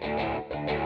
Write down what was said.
Música